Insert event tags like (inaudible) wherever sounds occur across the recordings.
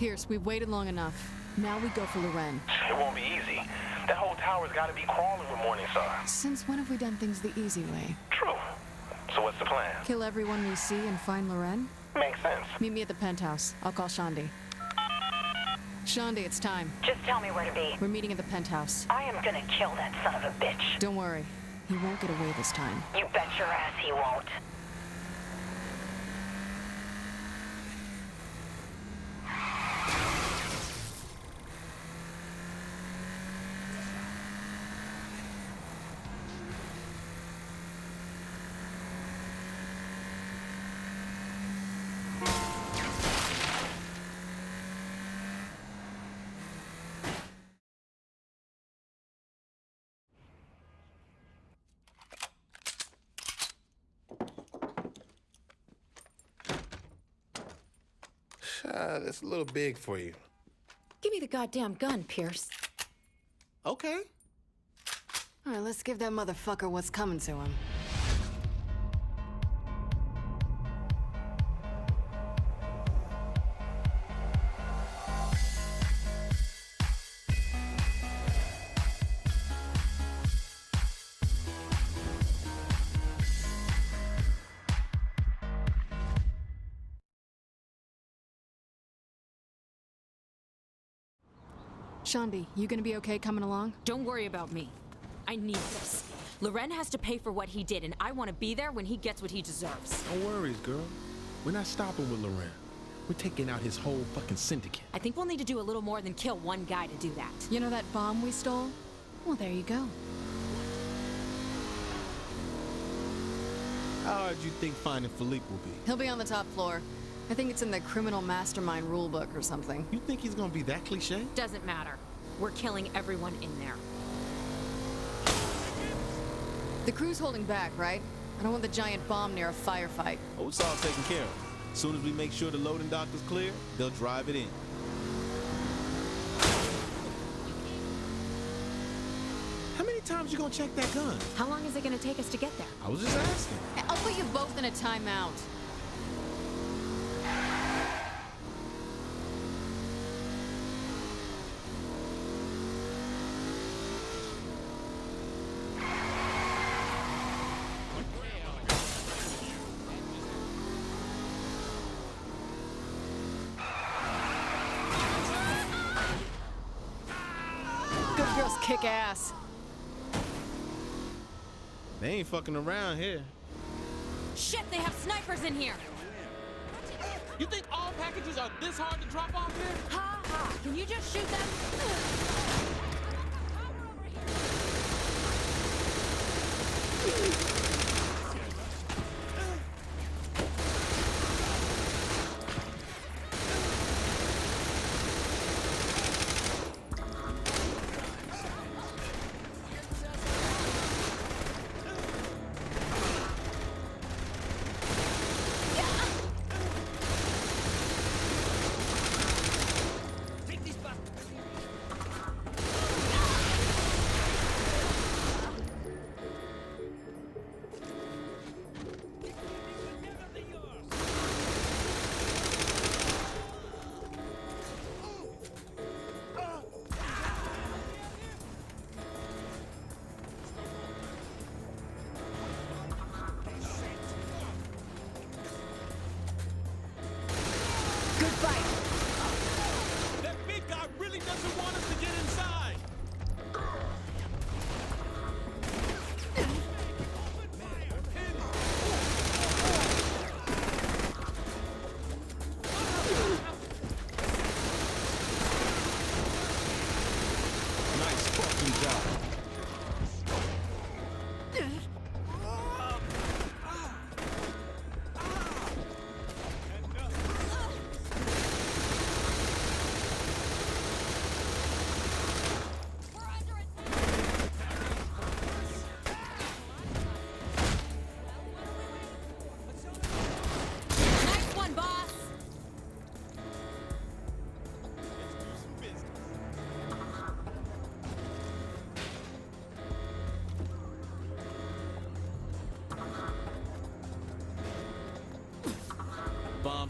Pierce, we've waited long enough. Now we go for Loren. It won't be easy. That whole tower's gotta be crawling with Morningstar. Since when have we done things the easy way? True. So what's the plan? Kill everyone we see and find Loren? Makes sense. Meet me at the penthouse. I'll call Shaundi. Shaundi, it's time. Just tell me where to be. We're meeting at the penthouse. I am gonna kill that son of a bitch. Don't worry. He won't get away this time. You bet your ass he won't. Uh, that's a little big for you. Give me the goddamn gun, Pierce. Okay. All right, let's give that motherfucker what's coming to him. Shaundi, you gonna be okay coming along? Don't worry about me. I need this. Loren has to pay for what he did, and I want to be there when he gets what he deserves. No worries, girl. We're not stopping with Loren. We're taking out his whole fucking syndicate. I think we'll need to do a little more than kill one guy to do that. You know that bomb we stole? Well, there you go. How hard do you think finding Philippe will be? He'll be on the top floor. I think it's in the criminal mastermind rulebook or something. You think he's gonna be that cliche? Doesn't matter. We're killing everyone in there. The crew's holding back, right? I don't want the giant bomb near a firefight. Oh, it's all taken care of. As soon as we make sure the loading dock is clear, they'll drive it in. How many times you gonna check that gun? How long is it going to take us to get there? I was just asking. I'll put you both in a timeout. Good kick ass. They ain't fucking around here. Shit, they have snipers in here! You think all packages are this hard to drop off here? Ha ha! Can you just shoot them? (laughs)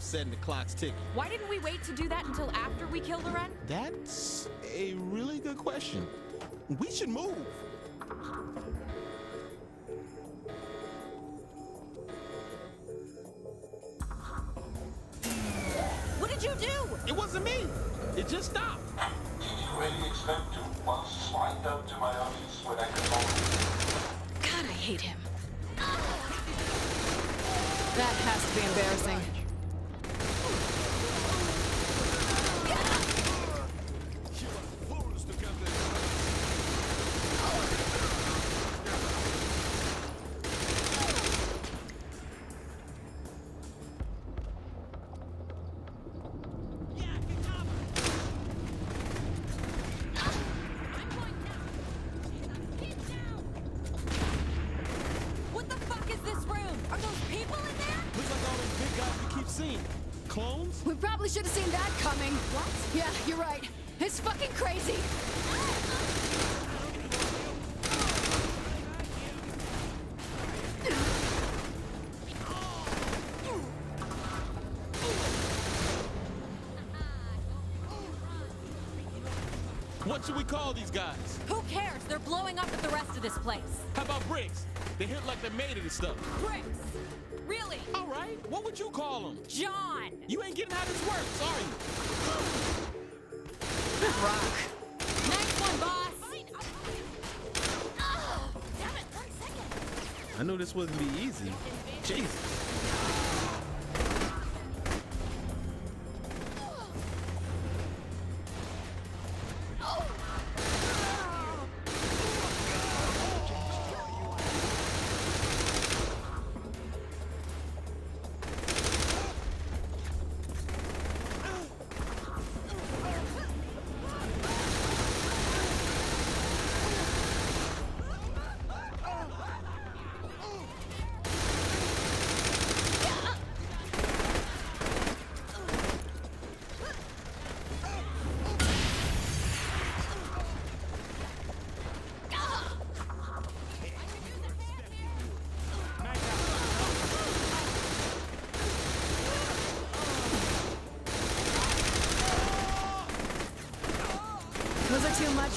setting the clocks ticking. Why didn't we wait to do that until after we killed Loren? That's a really good question. We should move. Big we. Clones? We probably should have seen that coming. What? Yeah, you're right. It's fucking crazy. What should we call these guys? Who cares? They're blowing up at the rest of this place. How about bricks? They hit like they made it and stuff. Bricks. Really? All right, what would you call them? John! You ain't getting how this works, are you? Rock. Next one, boss! Damn it! One second. I knew this wouldn't be easy. Jesus.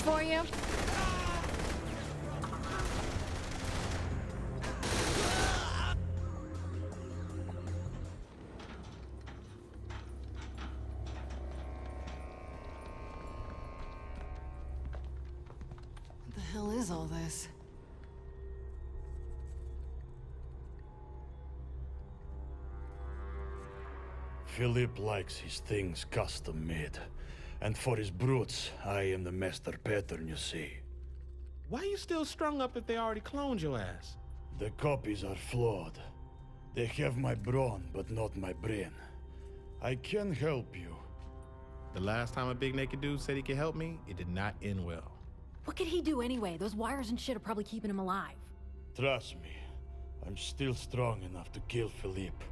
For you? What the hell is all this? Philip likes his things custom made. And for his brutes, I am the master pattern, you see. Why are you still strung up if they already cloned your ass? The copies are flawed. They have my brawn, but not my brain. I can help you. The last time a big naked dude said he could help me, it did not end well. What could he do anyway? Those wires and shit are probably keeping him alive. Trust me, I'm still strong enough to kill Philippe.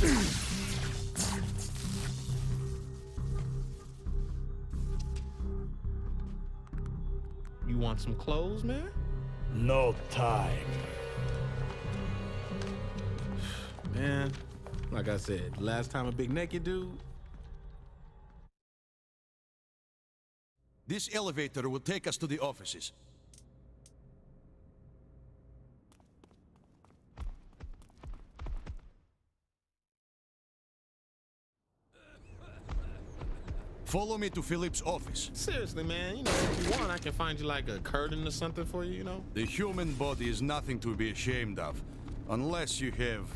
You want some clothes, man? No time. Man, like I said, last time a big naked dude. This elevator will take us to the offices. Follow me to Philip's office. Seriously, man, you know, if you want, I can find you like a curtain or something for you, you know? The human body is nothing to be ashamed of, unless you have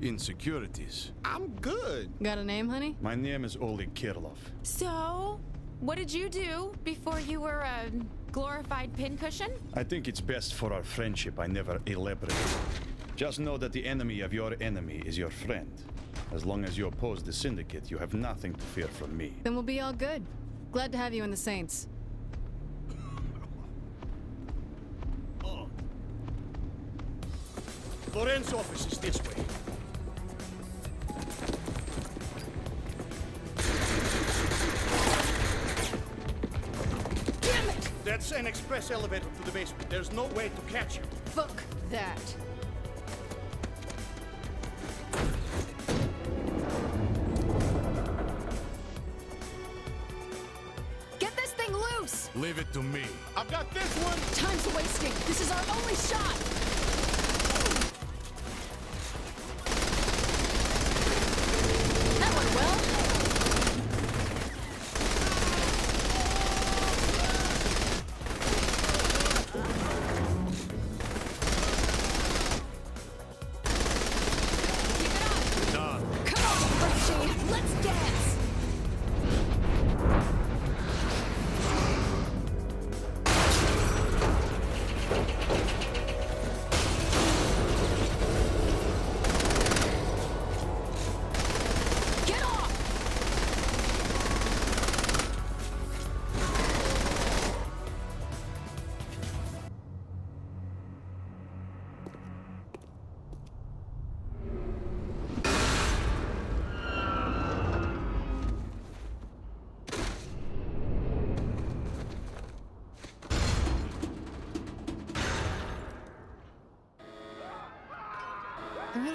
insecurities. I'm good. Got a name, honey? My name is Oleg Kirlov. So, what did you do before you were a glorified pincushion? I think it's best for our friendship I never elaborate. Just know that the enemy of your enemy is your friend. As long as you oppose the Syndicate, you have nothing to fear from me. Then we'll be all good. Glad to have you in the Saints. (laughs) Loren's office is this way. Damn it! That's an express elevator to the basement. There's no way to catch you. Fuck that. Leave it to me. I've got this one. Time's wasting. This is our only shot.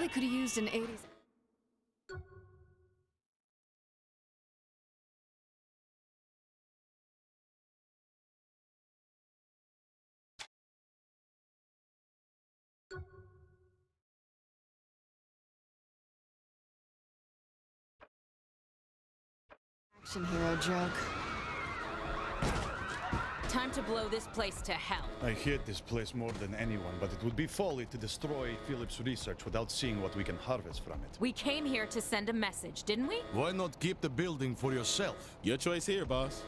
Really could have used an 80s. Action hero joke. Time to blow this place to hell. I hate this place more than anyone, but it would be folly to destroy Philip's research without seeing what we can harvest from it. We came here to send a message, didn't we? Why not keep the building for yourself? Your choice here, boss.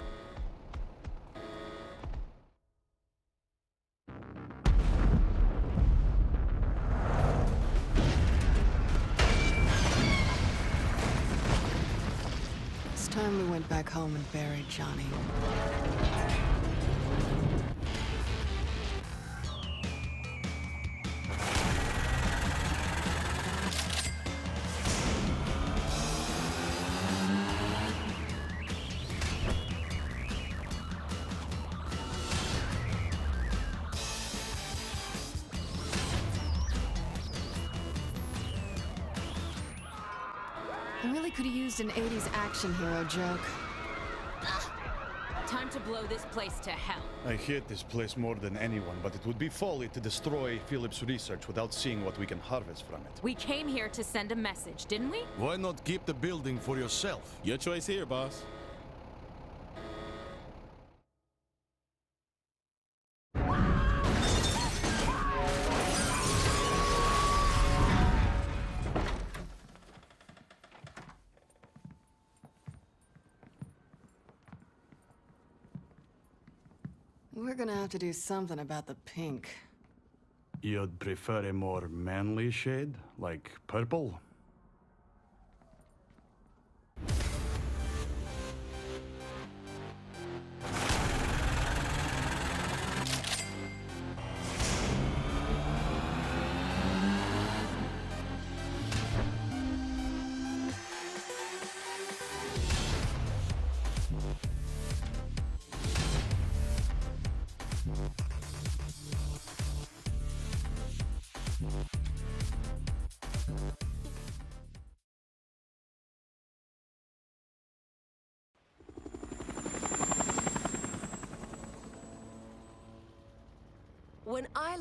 It's time we went back home and buried Johnny. Action hero joke. Time to blow this place to hell. I hate this place more than anyone, but it would be folly to destroy Philip's research without seeing what we can harvest from it. We came here to send a message, didn't we? Why not keep the building for yourself? Your choice here, boss. We're gonna have to do something about the pink. You'd prefer a more manly shade, like purple?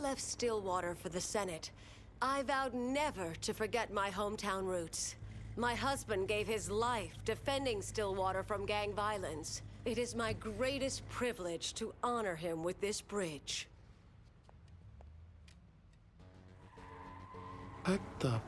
Left Stillwater for the Senate, I vowed never to forget my hometown roots. My husband gave his life defending Stillwater from gang violence. It is my greatest privilege to honor him with this bridge. What the?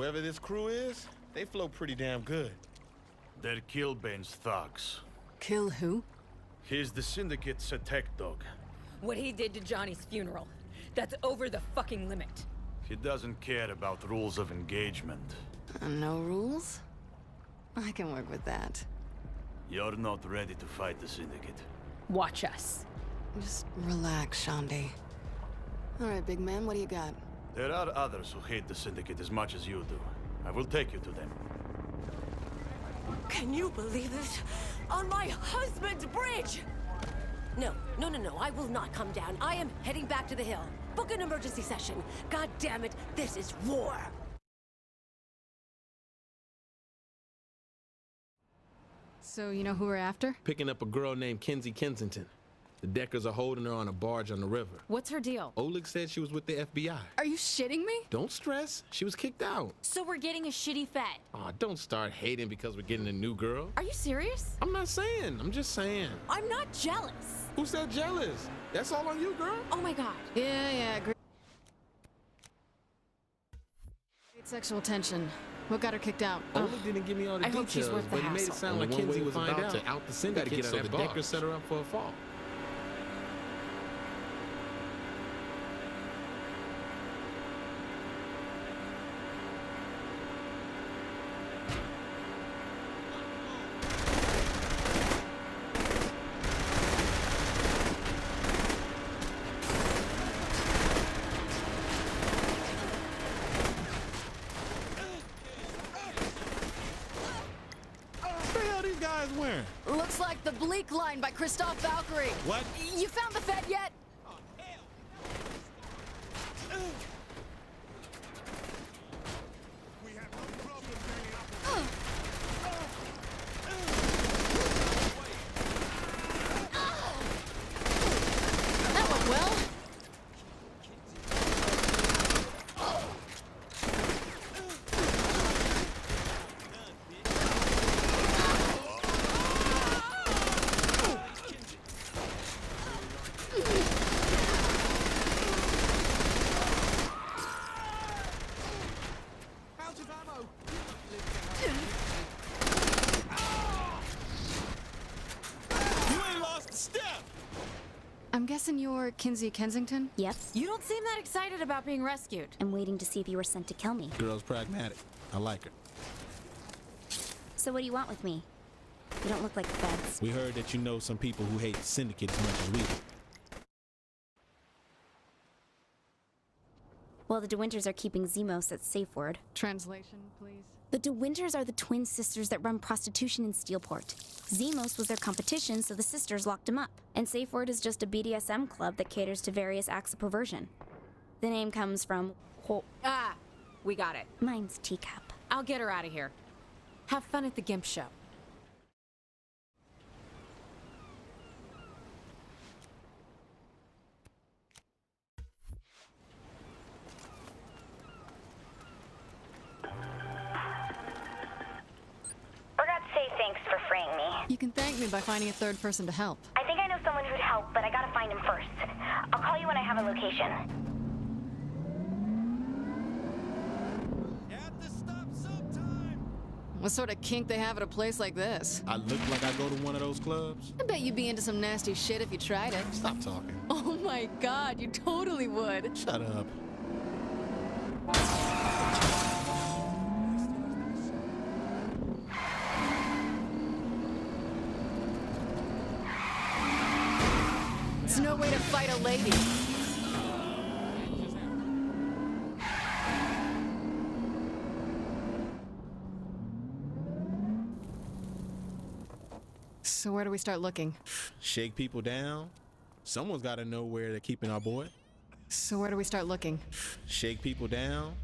Whoever this crew is, they flow pretty damn good. They're Killbane's thugs. Kill who? He's the Syndicate's attack dog. What he did to Johnny's funeral. That's over the fucking limit. He doesn't care about rules of engagement. Uh, no rules? I can work with that. You're not ready to fight the Syndicate. Watch us. Just relax, Shaundi. All right, big man, what do you got? There are others who hate the Syndicate as much as you do. I will take you to them. Can you believe it? On my husband's bridge! No, no, no, no, I will not come down. I am heading back to the hill. Book an emergency session. God damn it, this is war! So, you know who we're after? Picking up a girl named Kinsey Kensington. The Deckers are holding her on a barge on the river. What's her deal? Oleg said she was with the FBI. Are you shitting me? Don't stress. She was kicked out. So we're getting a shitty fed. Aw, don't start hating because we're getting a new girl. Are you serious? I'm not saying. I'm just saying. I'm not jealous. Who said jealous? That's all on you, girl. Oh my god. Yeah, yeah, great. Great sexual tension. What got her kicked out? Oleg didn't give me all the I hope details, she's worth the but he made it sound Only like one Kinsey was about out. to out the syndicate, get so out the that box. Deckers set her up for a fall. What the hell these guys wearing? Looks like the Bleak Line by Christoph Valkyrie. What? You found the Fed yet? That went well. You ain't lost a step. I'm guessing you're Kinsey Kensington? Yep. You don't seem that excited about being rescued. I'm waiting to see if you were sent to kill me. Girl's pragmatic. I like her. So what do you want with me? You don't look like the feds. We heard that you know some people who hate the syndicate as much as we do. Well, the DeWynters are keeping Zimos at safe word. Translation, please. The DeWynters are the twin sisters that run prostitution in Steelport. Zimos was their competition, so the sisters locked him up. And Safe Word is just a BDSM club that caters to various acts of perversion. The name comes from. Ho- Ah, we got it. Mine's Teacup. I'll get her out of here. Have fun at the Gimp show. You can thank me by finding a third person to help. I think I know someone who'd help, but I gotta find him first. I'll call you when I have a location. What sort of kink they have at a place like this? I look like I go to one of those clubs. I bet you'd be into some nasty shit if you tried it. Stop talking. Oh my god, you totally would. Shut up. It's no way to fight a lady. So where do we start looking? Shake people down. Someone's got to know where they're keeping our boy. So where do we start looking? Shake people down.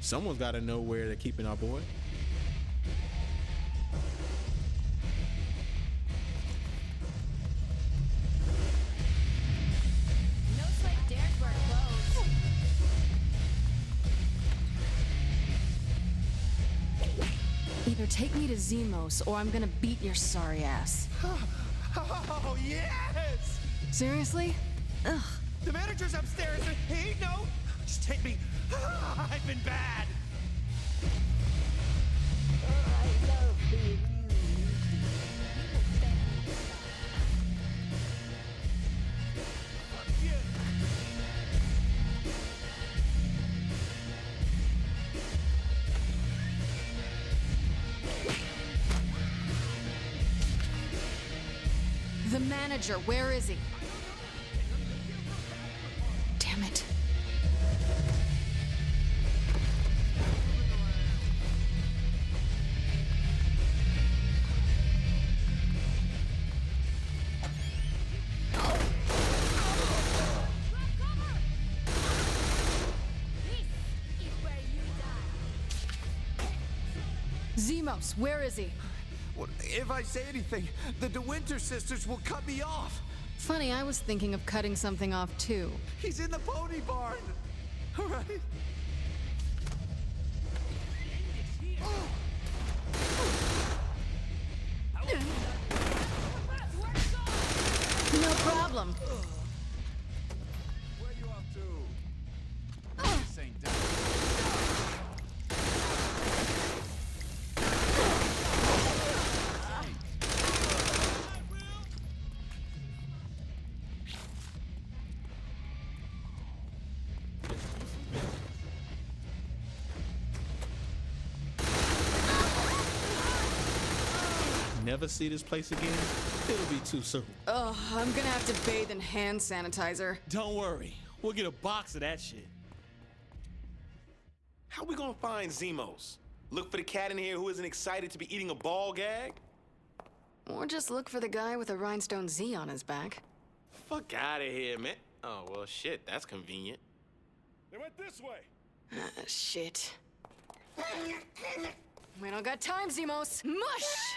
Someone's got to know where they're keeping our boy. No sweat dares wear clothes. Either take me to Zimos or I'm gonna beat your sorry ass. Oh, yes! Seriously? Ugh. The manager's upstairs. He no. Just take me. Ah, I've been bad. I love being manager, where is he? Damn it. Zimos, where is he? If I say anything, the DeWynter sisters will cut me off. Funny, I was thinking of cutting something off too. He's in the pony barn. All right. Never see this place again? It'll be too soon. Ugh, I'm gonna have to bathe in hand sanitizer. Don't worry. We'll get a box of that shit. How are we gonna find Zimos? Look for the cat in here who isn't excited to be eating a ball gag? Or just look for the guy with a rhinestone Z on his back. Fuck out of here, man. Oh, well, shit, that's convenient. They went this way. Ah, shit. We don't got time, Zimos. Mush!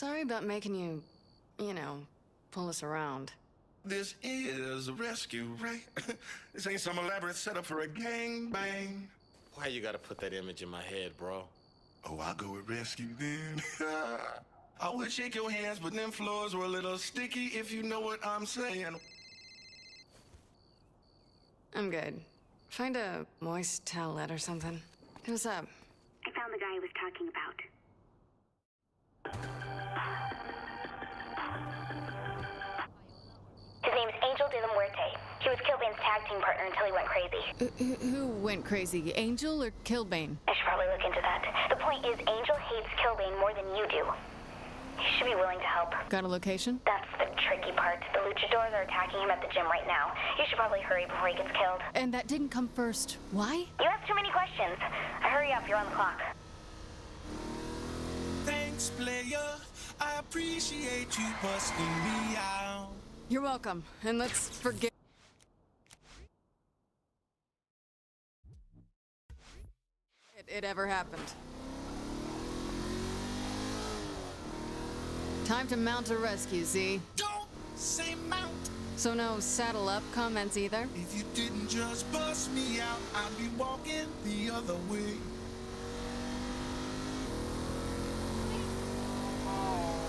Sorry about making you, you know, pull us around. This is a rescue, right? (laughs) this ain't some elaborate setup for a gang bang. Why you gotta put that image in my head, bro? Oh, I'll go with rescue then. (laughs) I would shake your hands, but them floors were a little sticky, if you know what I'm saying. I'm good. Find a moist towelette or something. What's up? I found the guy I was talking about. His name's Angel de la Muerte. He was Killbane's tag team partner until he went crazy. Who, who went crazy? Angel or Killbane? I should probably look into that. The point is, Angel hates Killbane more than you do. He should be willing to help. Got a location? That's the tricky part. The luchadors are attacking him at the gym right now. You should probably hurry before he gets killed. And that didn't come first. Why? You ask too many questions. hurry up, you're on the clock. Thanks, player. I appreciate you busting me out. You're welcome. And let's forget. It, it ever happened. Time to mount a rescue, Z. Don't say mount. So no saddle up comments either? If you didn't just bust me out, I'd be walking the other way. Good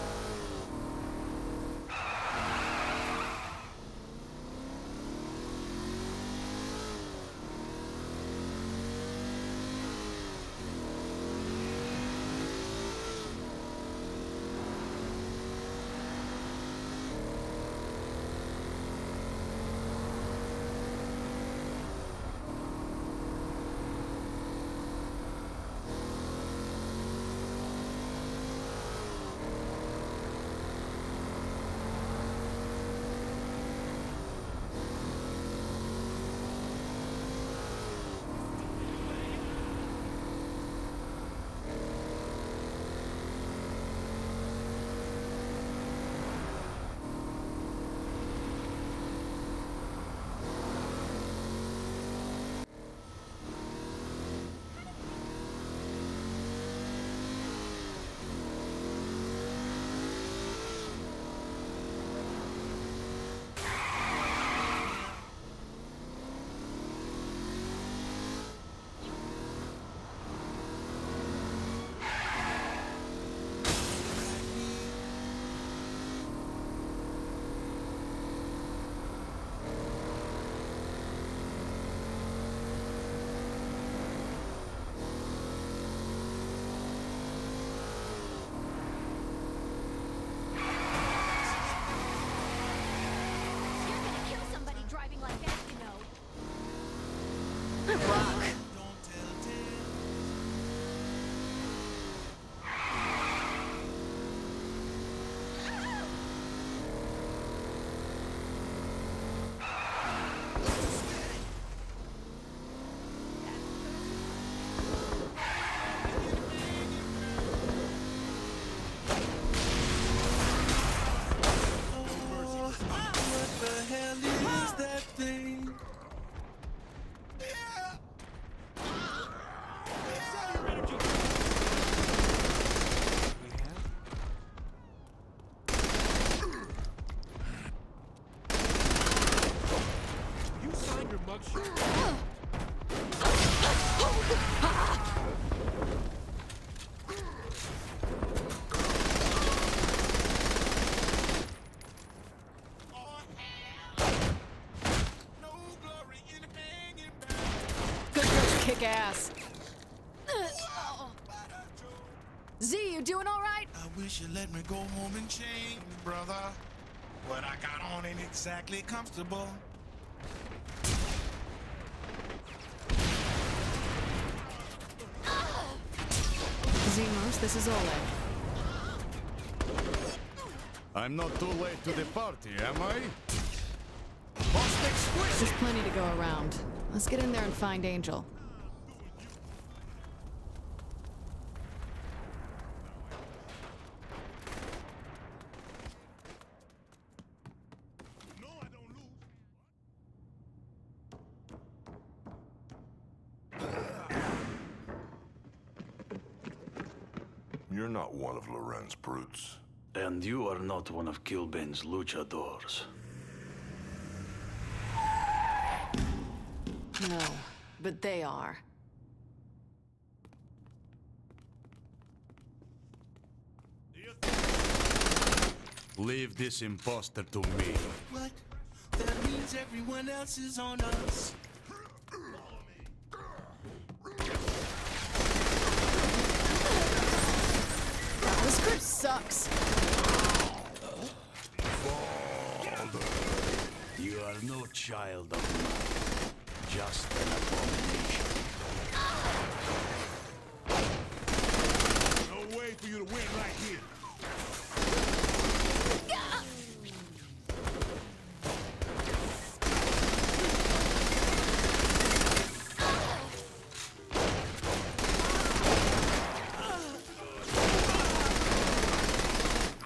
girls kick ass. Z, you doing all right? I wish you let me go home and change, brother. What I got on ain't exactly comfortable. Zimos, this is Oleg. I'm not too late to the party, am I? There's plenty to go around. Let's get in there and find Angel. You're not one of Loren's brutes. And you are not one of Killbane's luchadors. No, but they are. Leave this imposter to me. What? That means everyone else is on us. Sucks. You are no child of mine, just an abomination. No way for you to win right here.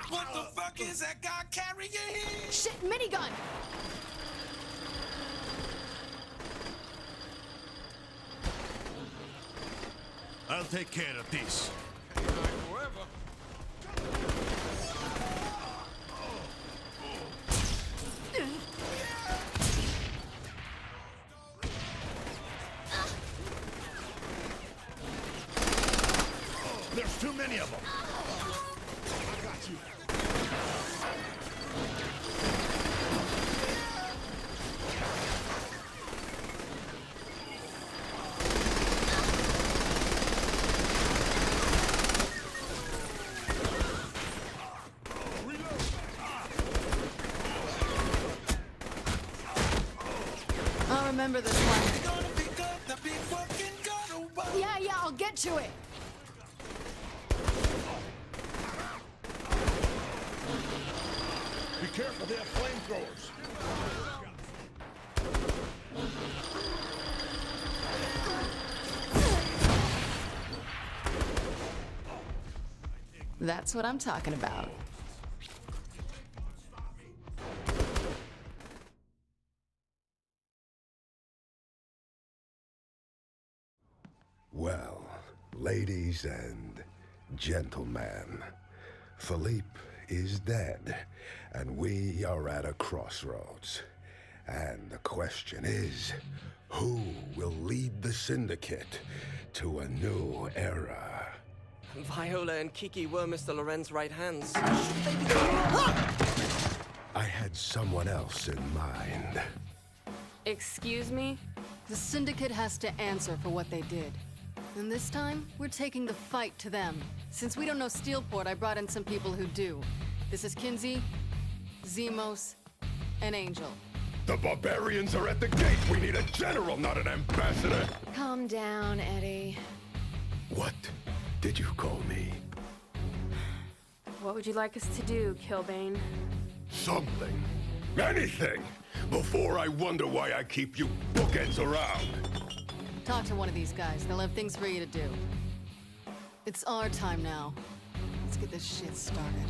What the fuck is that guy carrying? Shit, minigun! I'll take care of this. There's Be careful, they have flamethrowers. That's what I'm talking about. Well, ladies and gentlemen, Philippe is dead, and we are at a crossroads. And the question is, who will lead the Syndicate to a new era? Viola and Kiki were Mr. Loren's right hands. I had someone else in mind. Excuse me? The Syndicate has to answer for what they did. And this time, we're taking the fight to them. Since we don't know Steelport, I brought in some people who do. This is Kinzie, Zimos, and Angel. The barbarians are at the gate! We need a general, not an ambassador! Calm down, Eddie. What did you call me? What would you like us to do, Killbane? Something. Anything! Before I wonder why I keep you bookends around! Talk to one of these guys. They'll have things for you to do. It's our time now. Let's get this shit started.